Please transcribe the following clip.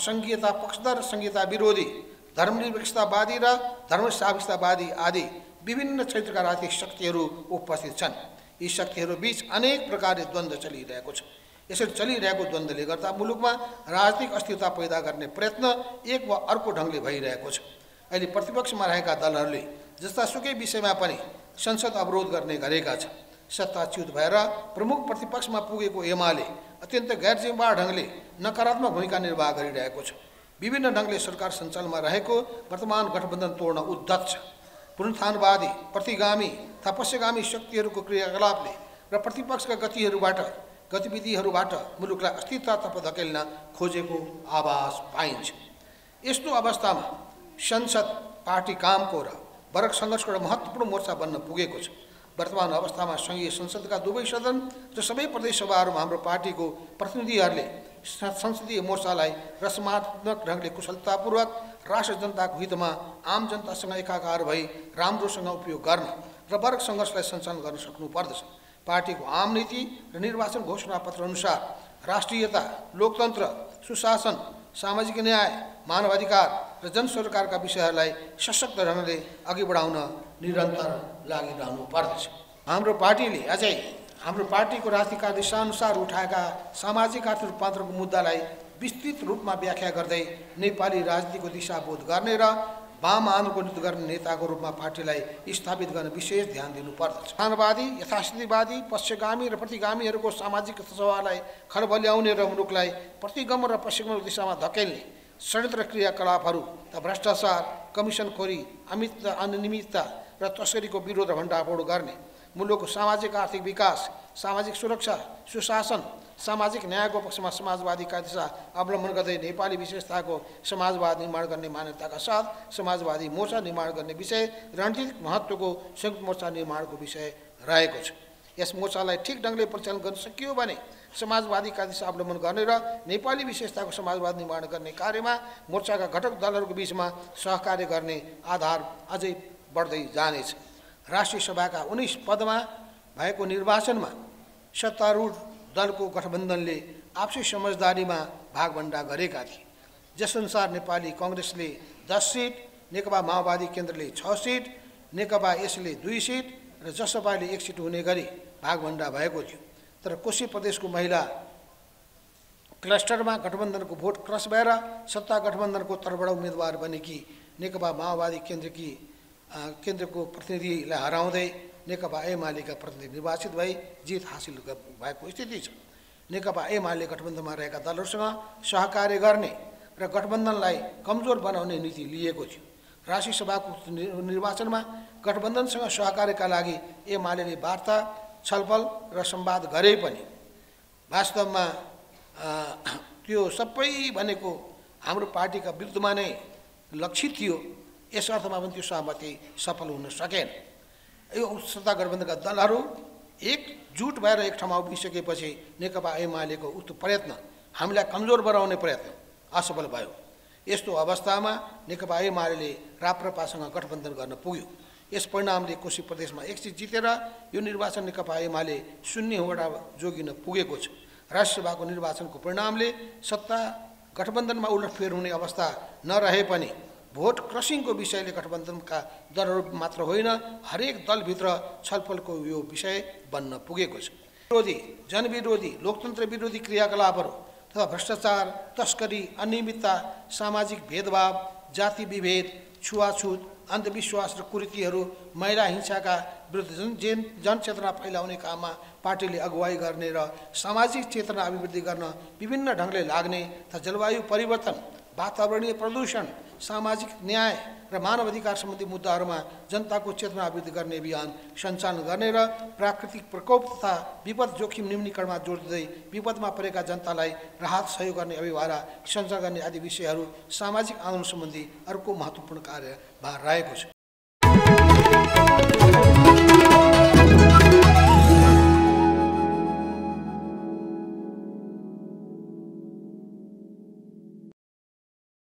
सङ्घीयता पक्षधर, संहिता, विरोधी धर्मनिरपेक्षतावादी र धर्मसाभिष्टवादी आदि विभिन्न क्षेत्रका राजनीतिक शक्तिहरू उपस्थित छन्। यी शक्तिहरू बिच अनेक प्रकारले द्वन्द्व चलिरहेको छ। यसरी चलिरहेको द्वन्द्वले गर्दा मुलुकमा राजनीतिक अस्थिरता पैदा गर्ने प्रयत्न एक वा अर्को ढङ्गले भइरहेको छ। अहिले प्रतिपक्षमा रहेका दलहरूले जस्तासुकै विषयमा पनि संसद अवरोध गरेका छन्। सत्ताच्युत भएर प्रमुख प्रतिपक्षमा पुगेको एमाले अत्यन्त गैर जिम्मेवार ढङ्गले नकारात्मक भूमिका निर्वाह गरिरहेको छ। विभिन्न ढङ्गले सरकार सञ्चालनमा रहेको वर्तमान गठबन्धन तोड्न उद्धत छ। पुनरुत्थानवादी प्रतिगामी तपस्यगामी शक्तिहरूको क्रियाकलापले र प्रतिपक्षका गतिहरूबाट गतिविधिहरूबाट मुलुकलाई अस्थिरतातर्फ धकेल्न खोजेको आभास पाइन्छ। यस्तो अवस्थामा संसद पार्टी कामको र वर्ग सङ्घर्षको एउटा महत्त्वपूर्ण मोर्चा बन्न पुगेको छ। वर्तमान अवस्थामा सङ्घीय संसदका दुवै सदन र सबै प्रदेश सभाहरूमा हाम्रो पार्टीको प्रतिनिधिहरूले संसदीय मोर्चालाई रचनात्मक ढङ्गले कुशलतापूर्वक राष्ट्र जनताको हितमा आम जनतासँग एकाकार भई राम्रोसँग उपयोग गर्न र वर्ग सङ्घर्षलाई सञ्चालन गर्न सक्नुपर्दछ पार्टीको आम नीति र निर्वाचन घोषणापत्र अनुसार राष्ट्रियता लोकतन्त्र सुशासन सामाजिक न्याय मानवाधिकार र जनसरकारका विषयहरूलाई सशक्त ढङ्गले अघि बढाउन निरन्तर लागिरहनु पर्दछ। हाम्रो पार्टीले अझै हाम्रो पार्टीको राजनीतिक दिशाअनुसार उठाएका सामाजिक आर्थिक रूपान्तरको मुद्दालाई विस्तृत रूपमा व्याख्या गर्दै नेपाली राजनीतिको दिशाबोध गर्ने र वाम आन्दोलनको नेतृत्व गर्ने नेताको रूपमा पार्टीलाई स्थापित गर्न विशेष ध्यान दिनुपर्दछ। स्थानवादी यथास्थितिवादी पश्चगामी र प्रतिगामीहरूको सामाजिक सभालाई खडबल्याउने र मुलुकलाई प्रतिगमन र पश्चिम दिशामा धकेल्ने षड्यन्त्र क्रियाकलापहरू त भ्रष्टाचार कमिसनखोरी अमित अनियमितता र तस्करीको विरोध र भण्डाफोड गर्ने मुलुकको सामाजिक आर्थिक विकास सामाजिक सुरक्षा सुशासन सामाजिक न्यायको पक्षमा समाजवादी कार्यदिशा अवलम्बन गर्दै नेपाली विशेषताको समाजवाद निर्माण गर्ने मान्यताका साथ समाजवादी मोर्चा निर्माण गर्ने विषय रणनीतिक महत्त्वको संयुक्त मोर्चा निर्माणको विषय रहेको छ। यस मोर्चालाई ठिक ढङ्गले परिचालन गर्न सकियो भने समाजवादी कार्यदिशा अवलम्बन गर्ने र नेपाली विशेषताको समाजवाद निर्माण गर्ने कार्यमा मोर्चाका घटक दलहरूको बिचमा सहकार्य गर्ने आधार अझै बढ्दै जानेछ। राष्ट्रिय सभाका उन्नाइस पदमा भएको निर्वाचनमा सत्तारूढ दलको गठबन्धनले आपसी समझदारीमा भागभन्डा गरेका थिए। जसअनुसार नेपाली कङ्ग्रेसले दस सिट, नेकपा माओवादी केन्द्रले छ सिट, नेकपा यसले दुई सिट र जसपाले एक सिट हुने गरी भागभन्डा भएको तर कोशी प्रदेशको महिला क्लस्टरमा गठबन्धनको भोट क्रस भएर सत्ता गठबन्धनको तर्फबाट उम्मेदवार बनेकी नेकपा माओवादी केन्द्रकी केन्द्रको प्रतिनिधिलाई हराउँदै नेकपा एमालेका प्रतिनिधि निर्वाचित भई जित हासिल भएको स्थिति छ नेकपा एमाले गठबन्धनमा रहेका दलहरूसँग सहकार्य गर्ने र गठबन्धनलाई कमजोर बनाउने नीति लिएको थियो राष्ट्रिय सभाको निर्वाचनमा गठबन्धनसँग सहकार्यका लागि एमाले वार्ता छलफल र संवाद गरे पनि वास्तवमा त्यो सबै भनेको हाम्रो पार्टीका विरुद्धमा नै लक्षित थियो यस अर्थमा पनि त्यो सहमति सफल हुन सकेन। यो सत्ता गठबन्धनका दलहरू एकजुट भएर एक ठाउँमा उभिसकेपछि नेकपा एमालेको उक्त प्रयत्न हामीलाई कमजोर बनाउने प्रयत्न असफल भयो। यस्तो अवस्थामा नेकपा एमाले राप्रपासँग गठबन्धन गर्न पुग्यो। यस परिणामले कोशी प्रदेशमा एक सिट जितेर यो निर्वाचन नेकपा एमाले शून्य वडा जोगिन पुगेको छ। राष्ट्रसभाको निर्वाचनको परिणामले सत्ता गठबन्धनमा उलटफेर हुने अवस्था नरहे पनि भोट क्रसिङको विषयले गठबन्धनका दलहरू मात्र होइन हरेक दलभित्र छलफलको यो विषय बन्न पुगेको छ। विरोधी जनविरोधी लोकतन्त्र विरोधी क्रियाकलापहरू तथा भ्रष्टाचार तस्करी अनियमितता सामाजिक भेदभाव जाति विभेद छुवाछुत अन्धविश्वास र कुरीतिहरू महिला हिंसाका विरुद्ध जुन जेन जनचेतना फैलाउने काममा पार्टीले अगुवाई गर्ने र सामाजिक चेतना अभिवृद्धि गर्न विभिन्न ढङ्गले लाग्ने तथा जलवायु परिवर्तन वातावरणीय प्रदूषण सामाजिक न्याय र मानव अधिकार सम्बन्धी मुद्दाहरूमा जनताको चेतना अभिवृद्धि गर्ने अभियान सञ्चालन गर्ने र प्राकृतिक प्रकोप तथा विपद जोखिम न्यूनीकरणमा जोड दिँदै विपदमा परेका जनतालाई राहत सहयोग गर्ने अभिभारा सञ्चालन गर्ने आदि विषयहरू सामाजिक आन्दोलन सम्बन्धी अर्को महत्त्वपूर्ण कार्यभार रहेको छ।